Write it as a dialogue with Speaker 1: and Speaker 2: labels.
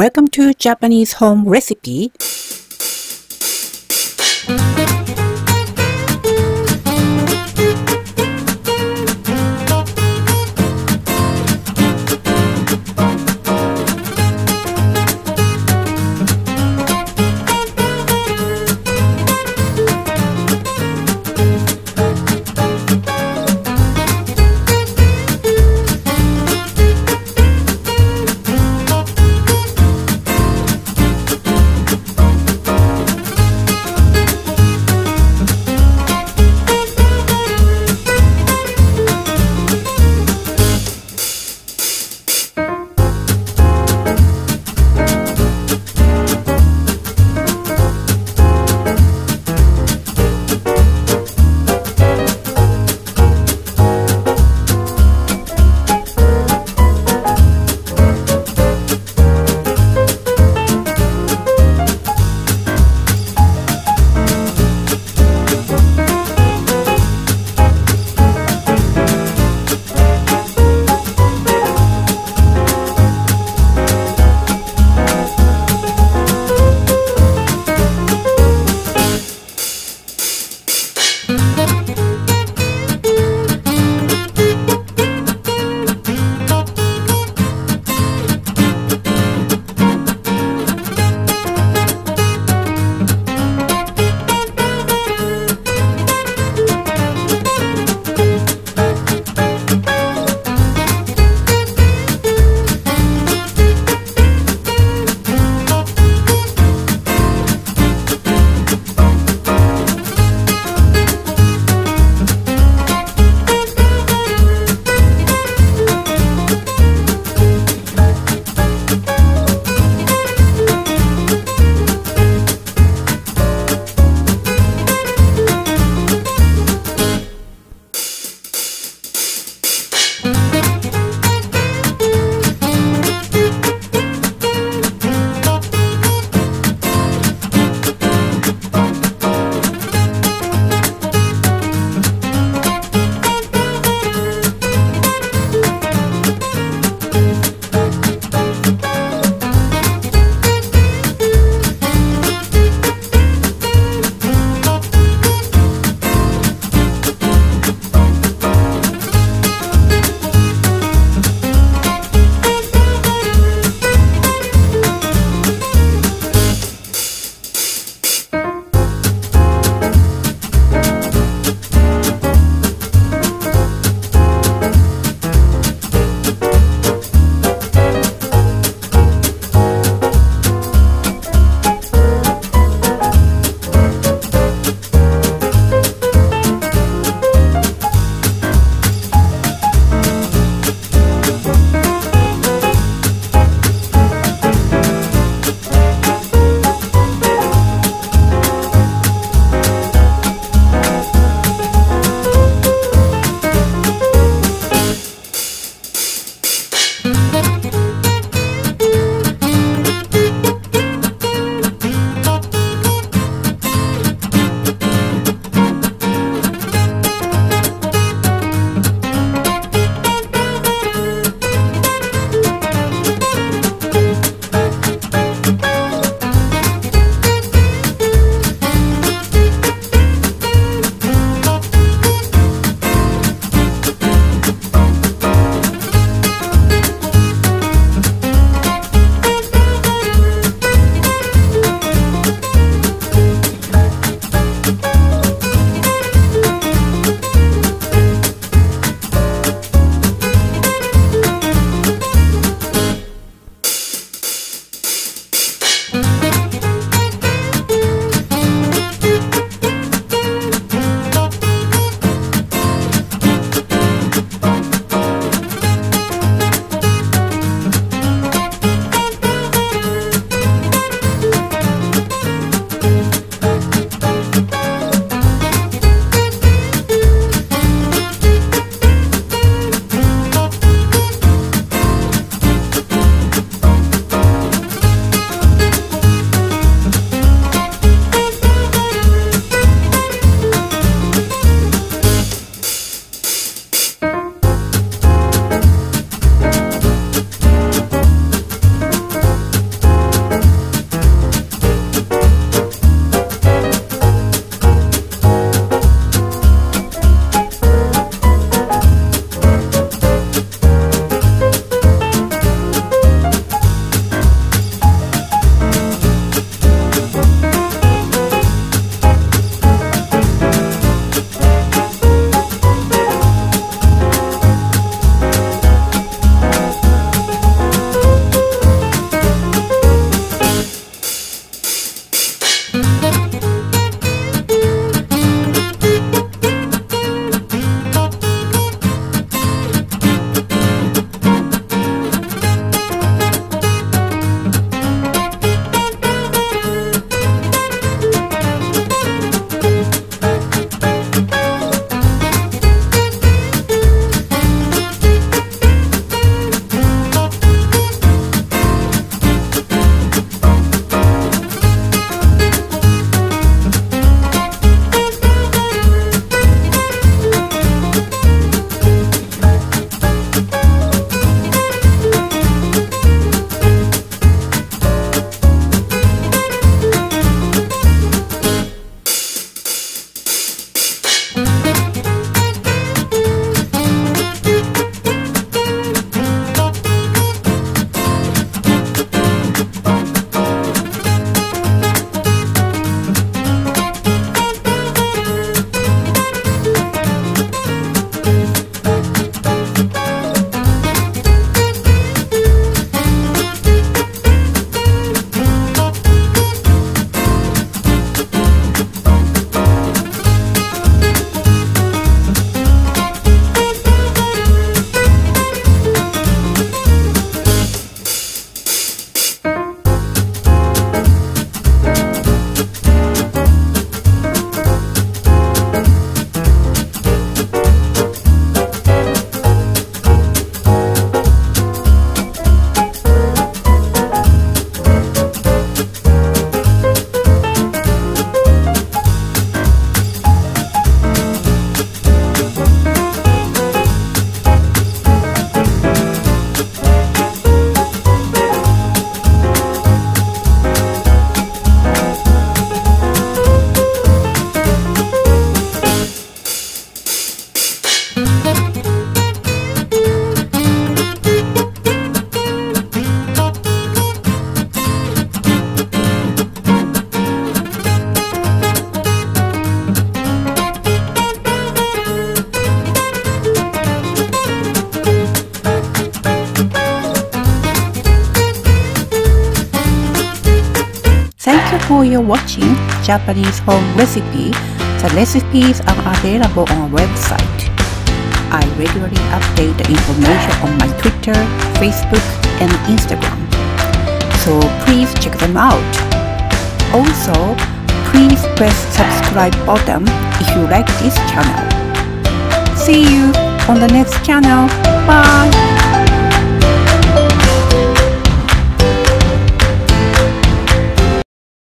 Speaker 1: Welcome to Japanese Home Recipe. For your watching Japanese home recipe. The recipes are available on our website. I regularly update the information on my Twitter, Facebook, and Instagram. So please check them out. Also, please press subscribe button if you like this channel. See you on the next channel. Bye!